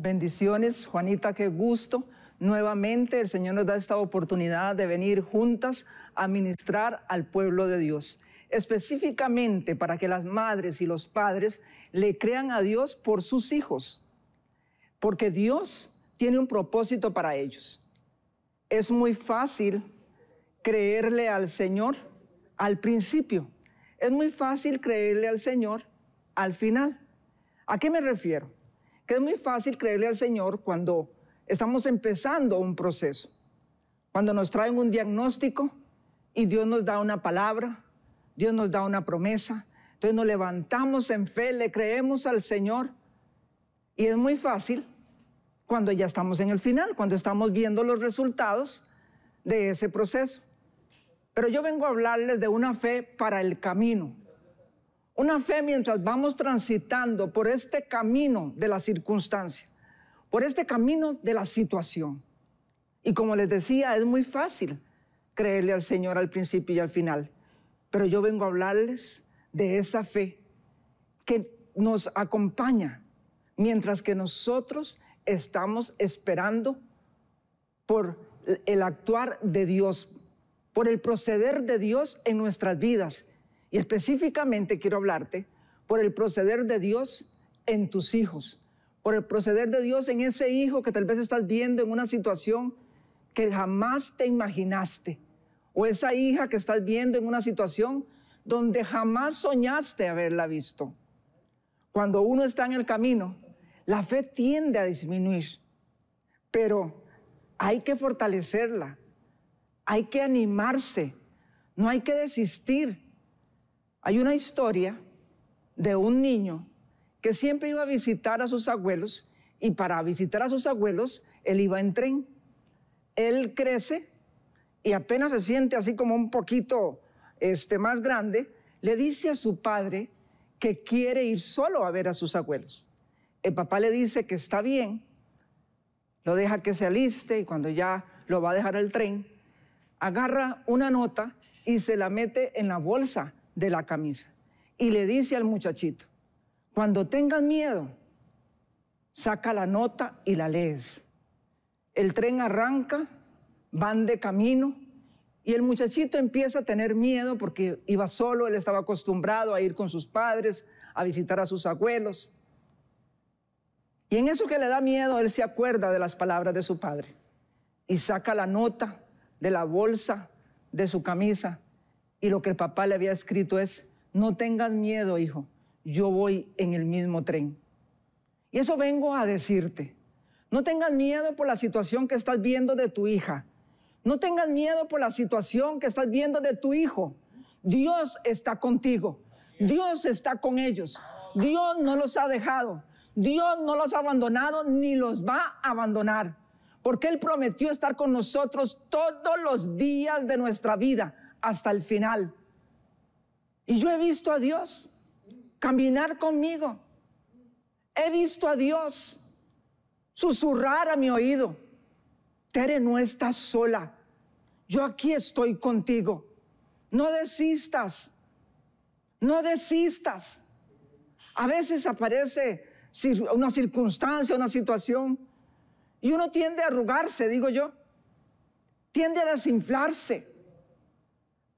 Bendiciones, Juanita, qué gusto. Nuevamente el Señor nos da esta oportunidad de venir juntas a ministrar al pueblo de Dios, específicamente para que las madres y los padres le crean a Dios por sus hijos, porque Dios tiene un propósito para ellos. Es muy fácil creerle al Señor al principio, es muy fácil creerle al Señor al final. ¿A qué me refiero? Que es muy fácil creerle al Señor cuando estamos empezando un proceso, cuando nos traen un diagnóstico y Dios nos da una palabra, Dios nos da una promesa, entonces nos levantamos en fe, le creemos al Señor y es muy fácil cuando ya estamos en el final, cuando estamos viendo los resultados de ese proceso. Pero yo vengo a hablarles de una fe para el camino. Una fe mientras vamos transitando por este camino de la circunstancia, por este camino de la situación. Y como les decía, es muy fácil creerle al Señor al principio y al final. Pero yo vengo a hablarles de esa fe que nos acompaña mientras que nosotros estamos esperando por el actuar de Dios, por el proceder de Dios en nuestras vidas y específicamente quiero hablarte por el proceder de Dios en tus hijos, por el proceder de Dios en ese hijo que tal vez estás viendo en una situación que jamás te imaginaste, o esa hija que estás viendo en una situación donde jamás soñaste haberla visto. Cuando uno está en el camino, la fe tiende a disminuir, pero hay que fortalecerla, hay que animarse, no hay que desistir hay una historia de un niño que siempre iba a visitar a sus abuelos y para visitar a sus abuelos él iba en tren. Él crece y apenas se siente así como un poquito este, más grande, le dice a su padre que quiere ir solo a ver a sus abuelos. El papá le dice que está bien, lo deja que se aliste y cuando ya lo va a dejar al tren, agarra una nota y se la mete en la bolsa de la camisa y le dice al muchachito, cuando tengas miedo, saca la nota y la lees. El tren arranca, van de camino y el muchachito empieza a tener miedo porque iba solo, él estaba acostumbrado a ir con sus padres, a visitar a sus abuelos. Y en eso que le da miedo, él se acuerda de las palabras de su padre y saca la nota de la bolsa de su camisa y lo que el papá le había escrito es, no tengas miedo, hijo, yo voy en el mismo tren. Y eso vengo a decirte. No tengas miedo por la situación que estás viendo de tu hija. No tengas miedo por la situación que estás viendo de tu hijo. Dios está contigo. Dios está con ellos. Dios no los ha dejado. Dios no los ha abandonado ni los va a abandonar. Porque Él prometió estar con nosotros todos los días de nuestra vida hasta el final. Y yo he visto a Dios caminar conmigo. He visto a Dios susurrar a mi oído. Tere, no estás sola. Yo aquí estoy contigo. No desistas. No desistas. A veces aparece una circunstancia, una situación, y uno tiende a arrugarse, digo yo. Tiende a desinflarse.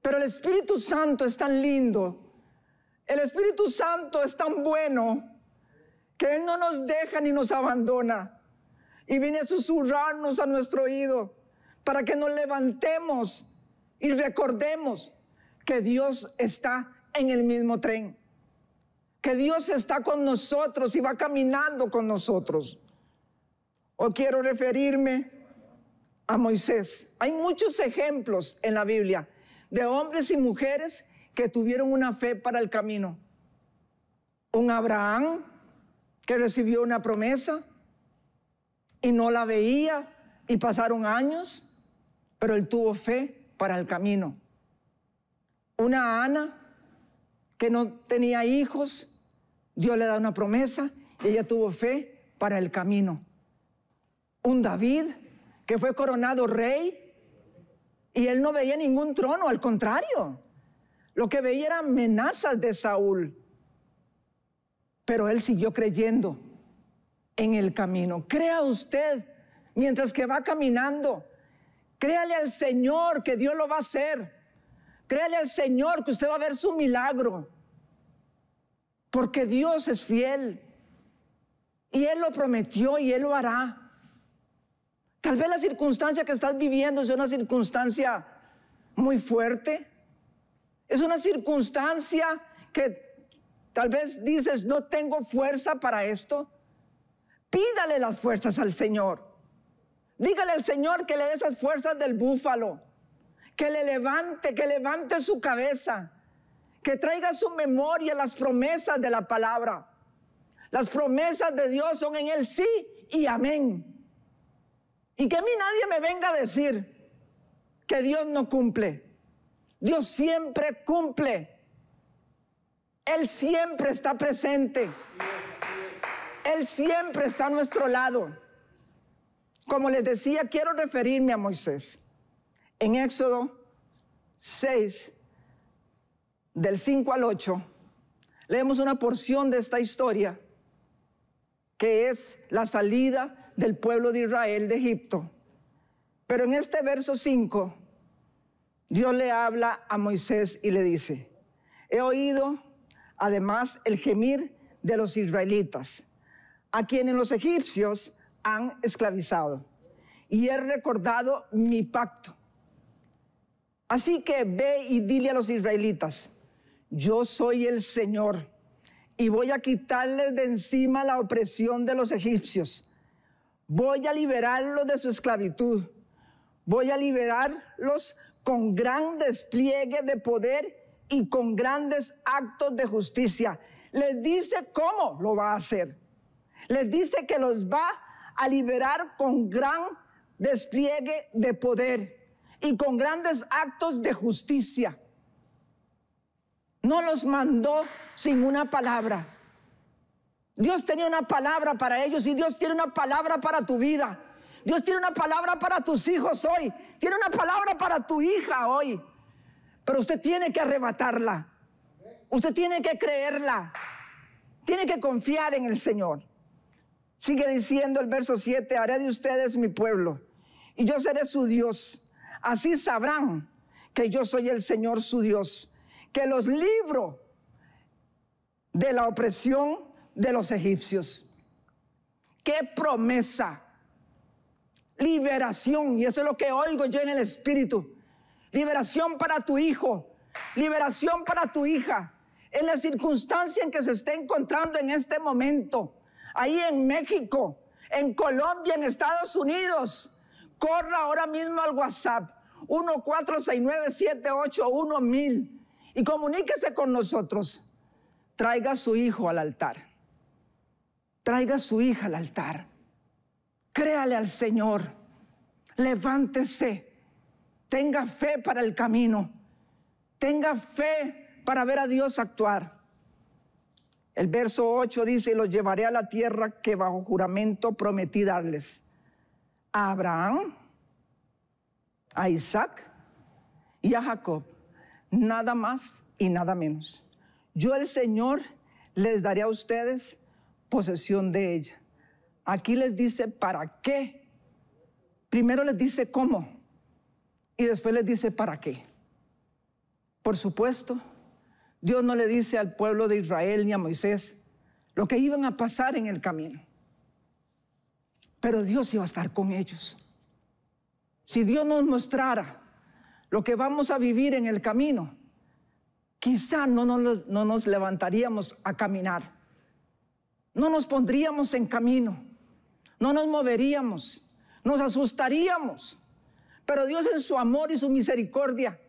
Pero el Espíritu Santo es tan lindo, el Espíritu Santo es tan bueno, que Él no nos deja ni nos abandona. Y viene a susurrarnos a nuestro oído para que nos levantemos y recordemos que Dios está en el mismo tren, que Dios está con nosotros y va caminando con nosotros. O quiero referirme a Moisés. Hay muchos ejemplos en la Biblia de hombres y mujeres que tuvieron una fe para el camino. Un Abraham que recibió una promesa y no la veía y pasaron años, pero él tuvo fe para el camino. Una Ana que no tenía hijos, Dios le da una promesa y ella tuvo fe para el camino. Un David que fue coronado rey y él no veía ningún trono, al contrario. Lo que veía eran amenazas de Saúl. Pero él siguió creyendo en el camino. Crea usted mientras que va caminando. Créale al Señor que Dios lo va a hacer. Créale al Señor que usted va a ver su milagro. Porque Dios es fiel. Y Él lo prometió y Él lo hará. Tal vez la circunstancia que estás viviendo es una circunstancia muy fuerte. Es una circunstancia que tal vez dices, no tengo fuerza para esto. Pídale las fuerzas al Señor. Dígale al Señor que le dé esas fuerzas del búfalo. Que le levante, que levante su cabeza. Que traiga su memoria las promesas de la palabra. Las promesas de Dios son en el sí y amén. Y que a mí nadie me venga a decir que Dios no cumple. Dios siempre cumple. Él siempre está presente. Él siempre está a nuestro lado. Como les decía, quiero referirme a Moisés. En Éxodo 6, del 5 al 8, leemos una porción de esta historia que es la salida del pueblo de Israel de Egipto. Pero en este verso 5, Dios le habla a Moisés y le dice, he oído además el gemir de los israelitas, a quienes los egipcios han esclavizado, y he recordado mi pacto. Así que ve y dile a los israelitas, yo soy el Señor y voy a quitarles de encima la opresión de los egipcios. Voy a liberarlos de su esclavitud. Voy a liberarlos con gran despliegue de poder y con grandes actos de justicia. Les dice cómo lo va a hacer. Les dice que los va a liberar con gran despliegue de poder y con grandes actos de justicia. No los mandó sin una palabra. Dios tenía una palabra para ellos y Dios tiene una palabra para tu vida. Dios tiene una palabra para tus hijos hoy. Tiene una palabra para tu hija hoy. Pero usted tiene que arrebatarla. Usted tiene que creerla. Tiene que confiar en el Señor. Sigue diciendo el verso 7, haré de ustedes mi pueblo y yo seré su Dios. Así sabrán que yo soy el Señor su Dios que los libro de la opresión de los egipcios. Qué promesa. Liberación, y eso es lo que oigo yo en el Espíritu. Liberación para tu hijo, liberación para tu hija, en la circunstancia en que se esté encontrando en este momento, ahí en México, en Colombia, en Estados Unidos. Corra ahora mismo al WhatsApp 14697811000 y comuníquese con nosotros. Traiga su hijo al altar. Traiga a su hija al altar. Créale al Señor. Levántese. Tenga fe para el camino. Tenga fe para ver a Dios actuar. El verso 8 dice, los llevaré a la tierra que bajo juramento prometí darles. A Abraham, a Isaac y a Jacob nada más y nada menos. Yo el Señor les daré a ustedes posesión de ella. Aquí les dice para qué. Primero les dice cómo y después les dice para qué. Por supuesto, Dios no le dice al pueblo de Israel ni a Moisés lo que iban a pasar en el camino. Pero Dios iba a estar con ellos. Si Dios nos mostrara lo que vamos a vivir en el camino, quizá no nos, no nos levantaríamos a caminar, no nos pondríamos en camino, no nos moveríamos, nos asustaríamos. Pero Dios en su amor y su misericordia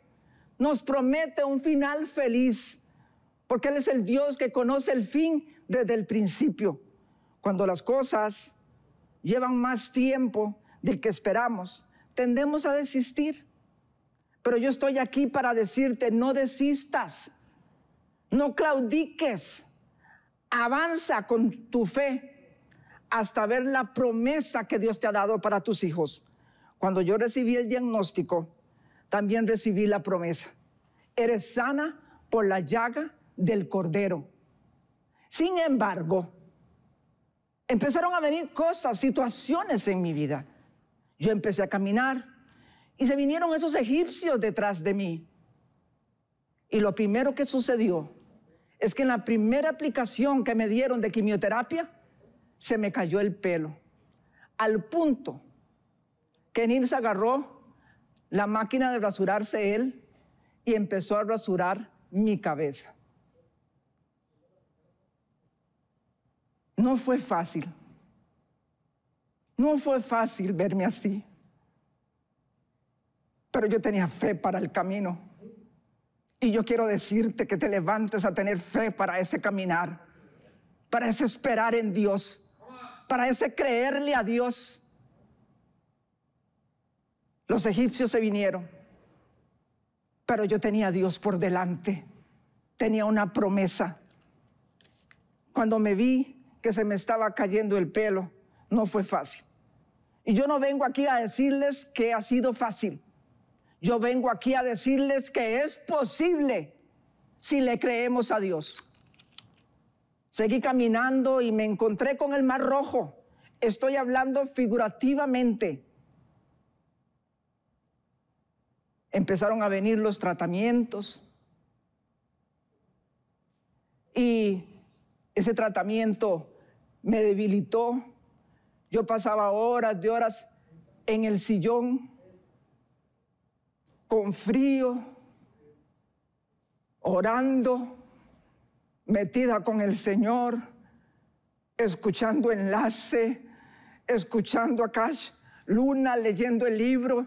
nos promete un final feliz, porque Él es el Dios que conoce el fin desde el principio. Cuando las cosas llevan más tiempo del que esperamos, tendemos a desistir. Pero yo estoy aquí para decirte, no desistas, no claudiques, avanza con tu fe hasta ver la promesa que Dios te ha dado para tus hijos. Cuando yo recibí el diagnóstico, también recibí la promesa. Eres sana por la llaga del cordero. Sin embargo, empezaron a venir cosas, situaciones en mi vida. Yo empecé a caminar y se vinieron esos egipcios detrás de mí. Y lo primero que sucedió es que en la primera aplicación que me dieron de quimioterapia, se me cayó el pelo. Al punto que Nils agarró la máquina de rasurarse él y empezó a rasurar mi cabeza. No fue fácil. No fue fácil verme así. Pero yo tenía fe para el camino. Y yo quiero decirte que te levantes a tener fe para ese caminar, para ese esperar en Dios, para ese creerle a Dios. Los egipcios se vinieron, pero yo tenía a Dios por delante, tenía una promesa. Cuando me vi que se me estaba cayendo el pelo, no fue fácil. Y yo no vengo aquí a decirles que ha sido fácil. Yo vengo aquí a decirles que es posible si le creemos a Dios. Seguí caminando y me encontré con el mar rojo. Estoy hablando figurativamente. Empezaron a venir los tratamientos. Y ese tratamiento me debilitó. Yo pasaba horas de horas en el sillón con frío, orando, metida con el Señor, escuchando enlace, escuchando a Cash Luna, leyendo el libro,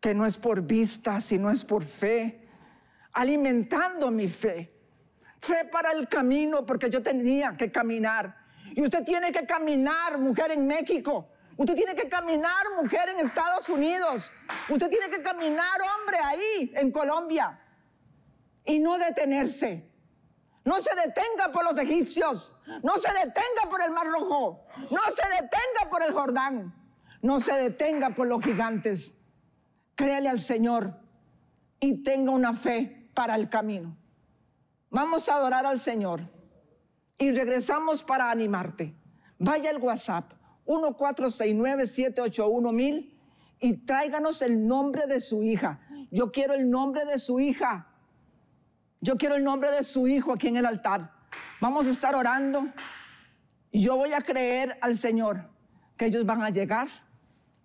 que no es por vista, sino es por fe, alimentando mi fe. Fe para el camino, porque yo tenía que caminar. Y usted tiene que caminar, mujer en México. Usted tiene que caminar, mujer, en Estados Unidos. Usted tiene que caminar, hombre, ahí, en Colombia. Y no detenerse. No se detenga por los egipcios. No se detenga por el Mar Rojo. No se detenga por el Jordán. No se detenga por los gigantes. Créale al Señor y tenga una fe para el camino. Vamos a adorar al Señor y regresamos para animarte. Vaya al WhatsApp 1-469-781-1000 y tráiganos el nombre de su hija. Yo quiero el nombre de su hija. Yo quiero el nombre de su hijo aquí en el altar. Vamos a estar orando y yo voy a creer al Señor que ellos van a llegar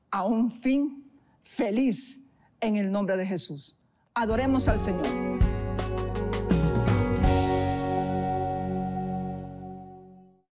a un fin feliz en el nombre de Jesús. Adoremos al Señor.